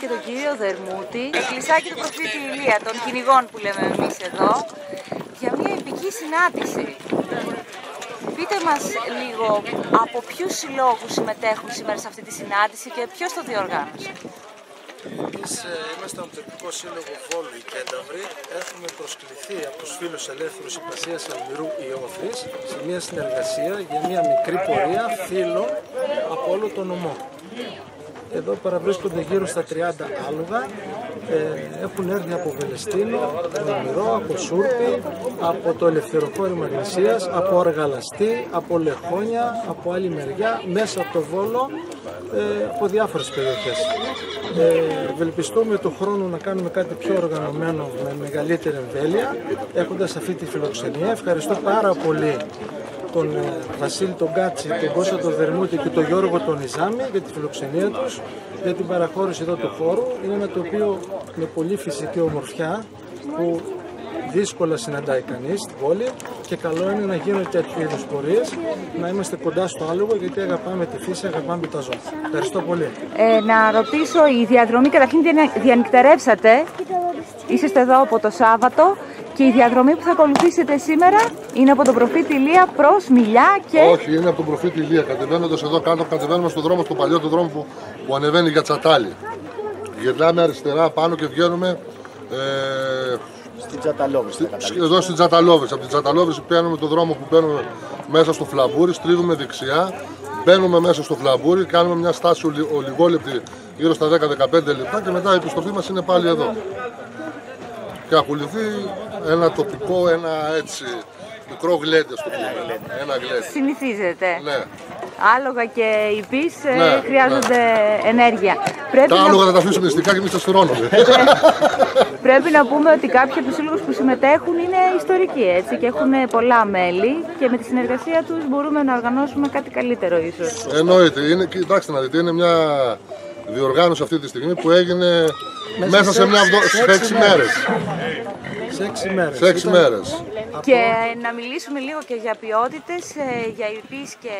Θεοδωρόπουλο, τον κύριο Κάτσο και τον κύριο Δερμούτη, το κλεισάκι του προφήτη Ηλία, των κυνηγών που λέμε εμείς εδώ, για μια επική συνάντηση. Πείτε μας λίγο από ποιους συλλόγους συμμετέχουν σήμερα σε αυτή τη συνάντηση και ποιος το διοργάνωσε; Εμείς ε, είμαστε από το Εθνικό Σύλλογο Βόλου η Κένταβρη. Έχουμε προσκληθεί από τους φίλους ελεύθερους Υπασίας Αλμυρού Ιώθρης σε μια συνεργασία για μια μικρή πορεία φίλων από όλο το νομό. Εδώ παραβρίσκονται γύρω στα 30 άλογα. Ε, έχουν έρθει από Βελεστίνο, Αλμυρό, από Σούρπη, από το Ελευθεροχώρι Μαγνησίας, από Αργαλαστή, από Λεχόνια, από άλλη μεριά, μέσα από το Βόλο, ε, από διάφορες περιοχές. Ε, ευελπιστούμε του χρόνου να κάνουμε κάτι πιο οργανωμένο με μεγαλύτερη εμβέλεια, έχοντας αυτή τη φιλοξενία. Ευχαριστώ πάρα πολύ τον ε, Βασίλη τον Κάτσι, τον Κώστα τον Δερμούτη και τον Γιώργο τον Ιζάμι για τη φιλοξενία τους, για την παραχώρηση εδώ του χώρου. Είναι ένα τοπίο με πολύ φυσική ομορφιά που δύσκολα συναντάει κανείς στην πόλη και καλό είναι να γίνουν τέτοιου είδους πορείες, να είμαστε κοντά στο άλογο γιατί αγαπάμε τη φύση, αγαπάμε τα ζώα. Ευχαριστώ πολύ. Ε, να ρωτήσω, η διαδρομή καταρχήν διανυκτερεύσατε, είσαστε εδώ από το Σάββατο και η διαδρομή που θα ακολουθήσετε σήμερα είναι από τον προφήτη Ηλία προς Μιλιά και. Όχι, είναι από τον προφήτη Ηλία. Κατεβαίνοντας εδώ κάτω, κατεβαίνουμε στον δρόμο, στον παλιό τον δρόμο που, που ανεβαίνει για Τσατάλι. Γυρνάμε αριστερά πάνω και βγαίνουμε. Ε, στην Τζαταλόβη. Εδώ στην Τζαταλόβη. Από την Τζαταλόβη παίρνουμε τον δρόμο που παίρνουμε μέσα στο φλαμπούρι, στρίβουμε δεξιά, μπαίνουμε μέσα στο φλαμπούρι, κάνουμε μια στάση ολιγόλεπτη γύρω στα 10-15 λεπτά και μετά η επιστροφή μας είναι πάλι εδώ. Και ακολουθεί ένα τοπικό, ένα έτσι μικρό γλέντε στο πούμε. Ένα γλέντε. Συνηθίζεται. Ναι. Άλογα και οι πεις ε, Ναι, χρειάζονται ενέργεια. Πρέπει Τα να... άλογα θα τα αφήσουμε μυστικά και εμείς τα σφυρώνουμε. Πρέπει να πούμε ότι κάποιοι από τους σύλλογους που συμμετέχουν είναι ιστορικοί έτσι, και έχουν πολλά μέλη και με τη συνεργασία τους μπορούμε να οργανώσουμε κάτι καλύτερο ίσως. Εννοείται. Είναι, κοιτάξτε να δείτε, είναι μια διοργάνωση αυτή τη στιγμή που έγινε μέσα, σε, μια βδο... σε έξι μέρες. Σε έξι μέρες. Σε έξι Ήταν- μέρες. Και να μιλήσουμε λίγο και για ποιότητες, ε, για υπείς και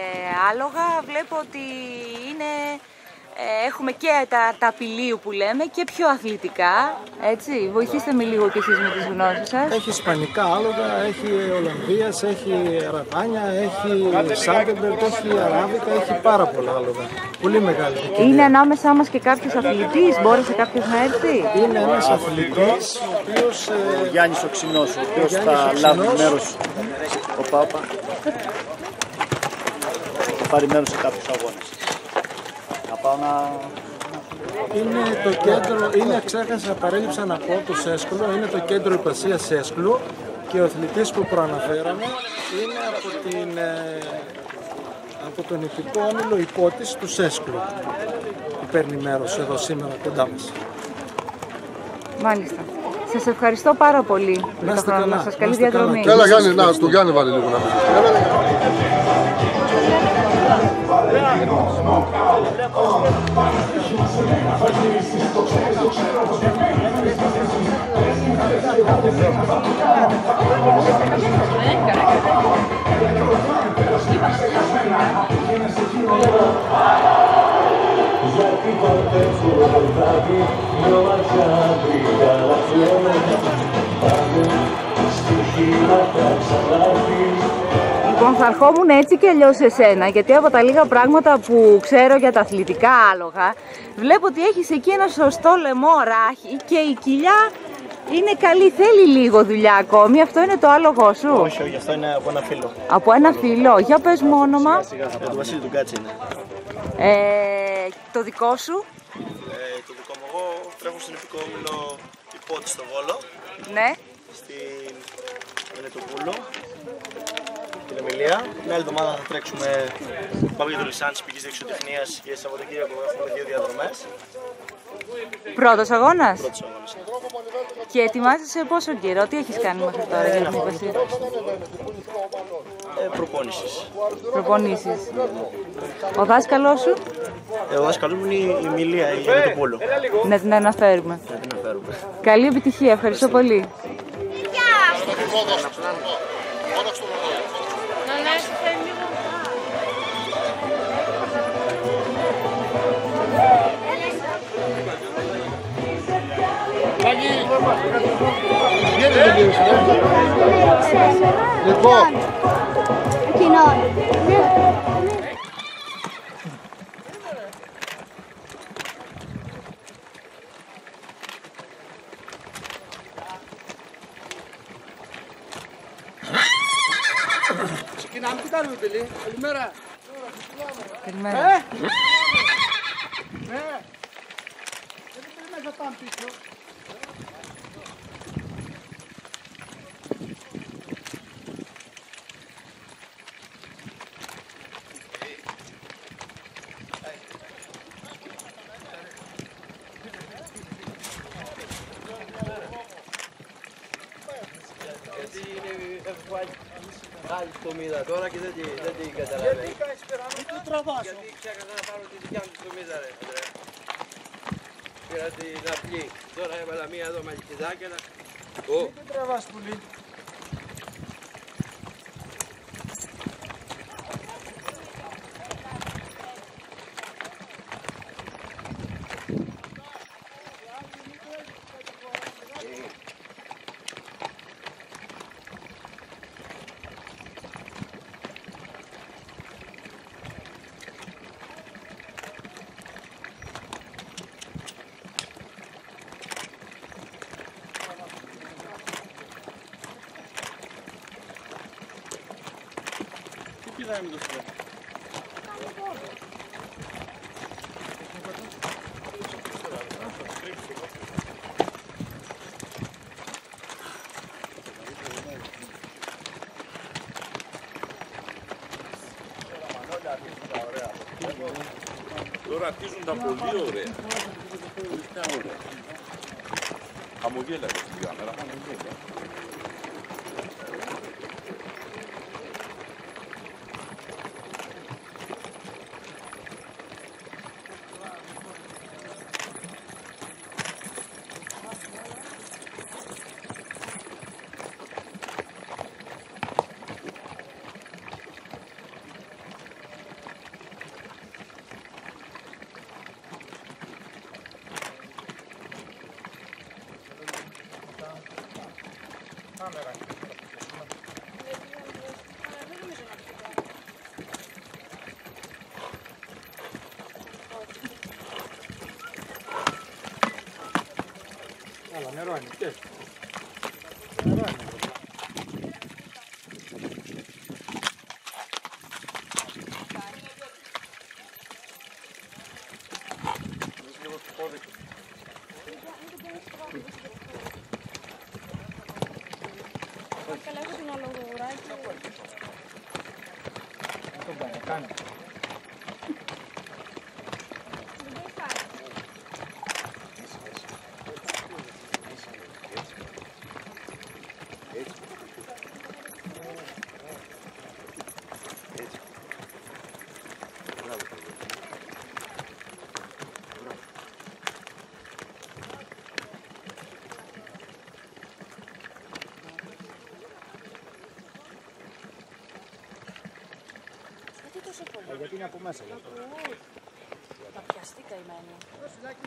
άλογα. Βλέπω ότι είναι, ε, έχουμε και τα, τα πηλίου που λέμε και πιο αθλητικά. Έτσι. Βοηθήστε με λίγο κι εσείς με τις γνώσεις σας. Έχει ισπανικά άλογα, έχει Ολλανδίας, έχει ραβάνια, έχει Σάγκεμπερτ, έχει αράβικα, έχει πάρα πολλά άλογα. Πολύ μεγάλη ποικιλία. Είναι ανάμεσά μας και κάποιος αθλητής, μπόρεσε κάποιος να έρθει; Είναι ένας αθλητής ο οποίος ε, Ο Γιάννης ο Ξινός, ο οποίος Γιάννης θα ο λάβει Ξινός. μέρος. Ο Πάπα. Θα πάρει μέρος σε κάποιους αγώνες. Να πάω να... είναι το κέντρο, είναι ξέχασα, παρέλειψα να πω το Σέσκλο, είναι το κέντρο υπασίας Σέσκλου και ο αθλητής που προαναφέραμε είναι από, την, ε, από τον ηθικό όμιλο υπότης του Σέσκλου που παίρνει μέρος εδώ σήμερα κοντά μας. Μάλιστα. Σας ευχαριστώ πάρα πολύ για το είστε χρόνο καλά, σας. να Καλή είστε καλά. διαδρομή. Έλα Γιάννη, να, στο Γιάννη βάλει λίγο να πει. Valentino, knockout, oh, partecipa a Selena, facessi sto ceso, c'ero così bene, questa sessione, presi in testa, vado in testa, faticavo, faticavo, faticavo, e la canzone per la stima se la svena, viene se ti volevo, Giacchi forte sulle portate, io mangiati dalla fiore, parlo, stichi la traccia, la fine, Λοιπόν, θα ερχόμουν έτσι και αλλιώς σε σένα, γιατί από τα λίγα πράγματα που ξέρω για τα αθλητικά άλογα, βλέπω ότι έχεις εκεί ένα σωστό λαιμό ράχη και η κοιλιά είναι καλή. Θέλει λίγο δουλειά ακόμη. Αυτό είναι το άλογο σου; Όχι, όχι, αυτό είναι από ένα φίλο. Από ένα φύλλο. Για πες μου όνομα. Από τον Βασίλη του Κάτση είναι. Ε, το δικό σου; Ε, το δικό μου εγώ τρέχω στην επικό όμιλο υπότη στο Βόλο, Ναι. στην Ενετοπούλο, την Εμιλία. Την άλλη εβδομάδα θα τρέξουμε, πάμε για το Λισάν της πηγής δεξιοτεχνίας και Σαββατοκύριακο έχουμε δύο διαδρομές. Πρώτος αγώνας; Πρώτος αγώνας. Και ετοιμάζεσαι πόσο καιρό; Τι έχεις κάνει μέχρι τώρα για την έκβαση. Ε, προπόνησης. Προπονήσεις. Ο δάσκαλός σου; Ε, ο δάσκαλος μου είναι η Εμιλία, η Ενετοπούλο. Να την αναφέρουμε. Να την αναφέρουμε. Καλή επιτυχία. Ευχαριστώ πολύ. Λοιπόν, Εκείνον. Ξεκινάμε, τι κάνουμε, παιδί. Καλημέρα. Καλημέρα. Γιατί είναι άλλη στομίδα τώρα και δεν την, δεν την καταλαβαίνω. Τι τραβάς. Γιατί ξέχασα να πάρω τη δικιά μου στομίδα ρε Ανδρέα. Πήρα την απλή. Τώρα έβαλα μία εδώ μαγικιδάκια να... Ω, Τι τραβάς πολύ. Τι πηδάει με το σπίτι. Τώρα αρχίζουν τα πολύ ωραία. Είναι ωραία. Χαμογέλα στην κάμερα, χαμογέλα. kamera. Älä ne roinit, tietysti. Ne roinit. ら。Γιατί είναι από μέσα. Θα πιαστεί καημένη.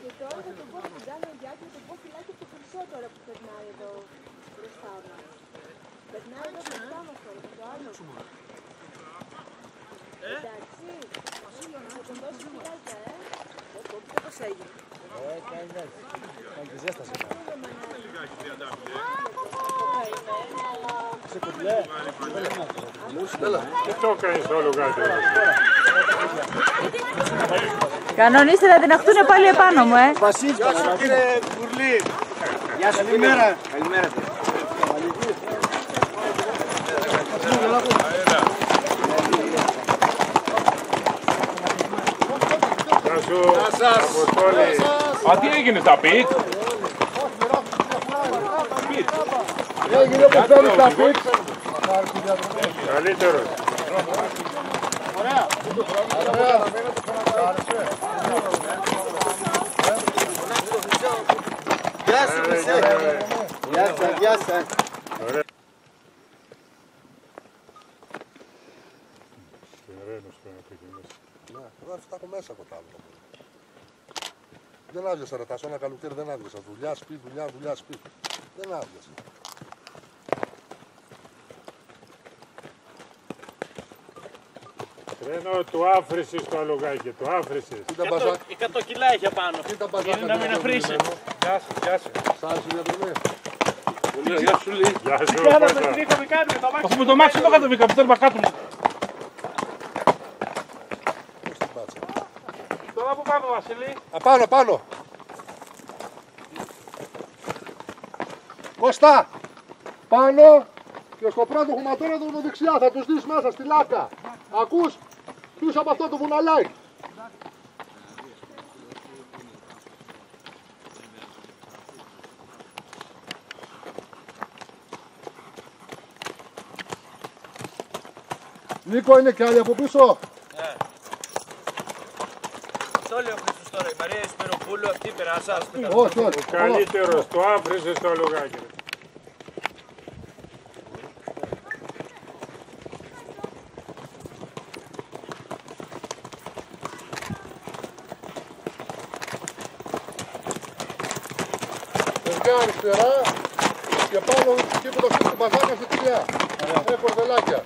Και τώρα θα τον πω στον Τζάνο Γιάκη να τον πω φυλάκι το χρυσό τώρα που περνάει εδώ μπροστά μας. Περνάει εδώ μπροστά μας τώρα, το άλλο. Εντάξει. Θα τον δώσει φυλάκια, ε. Όπω, πώς έγινε; Κανονίστε να την αχτούν πάλι επάνω μου, ε. Βασίλισκα, κύριε Μπουρλή. Γεια σου, καλημέρα. Καλημέρα. Α, τι έγινε, τα πιτ. Έγινε που θέλει τα πιτ. Καλύτερος. Γεια σου, Χρυσέ. Γεια σας, γεια σας. Ναι, εγώ θα έχω μέσα από τα άλογα. Δεν άδειασα ρε Τάσο, ένα καλοκαίρι δεν άδειασα. Δουλειά, σπίτι, δουλειά, δουλειά, σπίτι. Δεν άδειασα. Τρένο του άφρησες το αλογάκι, το άφρησες. Κοίτα μπαζάκ, 100 κιλά έχει απάνω. κοίτα μπαζάκα. Είναι να μην αφρίσει. Γεια σου, γεια σου. Σ' άρεσε η διαδρομή. Γεια σου λέει. Γεια σου, Κάναμε Κώστα. την είχαμε κάνει με το μάξι. Με το μάξι το κατεβήκα, που θέλουμε κάτω. Πώς την πάτσα. Τώρα που πάμε, Βασίλη. Απάνω, πάνω. Κώστα, πάνω και στο πρώτο χωματόρατο δεξιά θα τους δεις μέσα στη λάκα. Ακούς, πίσω από αυτό το βουναλάκι. Νίκο, είναι και άλλοι από πίσω. Το λέει ο Χρήστος τώρα. Η Μαρία Ισπυροπούλου αυτή περάσα. Όχι, όχι. Ο καλύτερος, το άφρησες το αλογάκι. Ρε. Παιδιά αριστερά και πάνω εκεί που το στείλει μπαζάκα στη κοιλιά. Έχω κορδελάκια.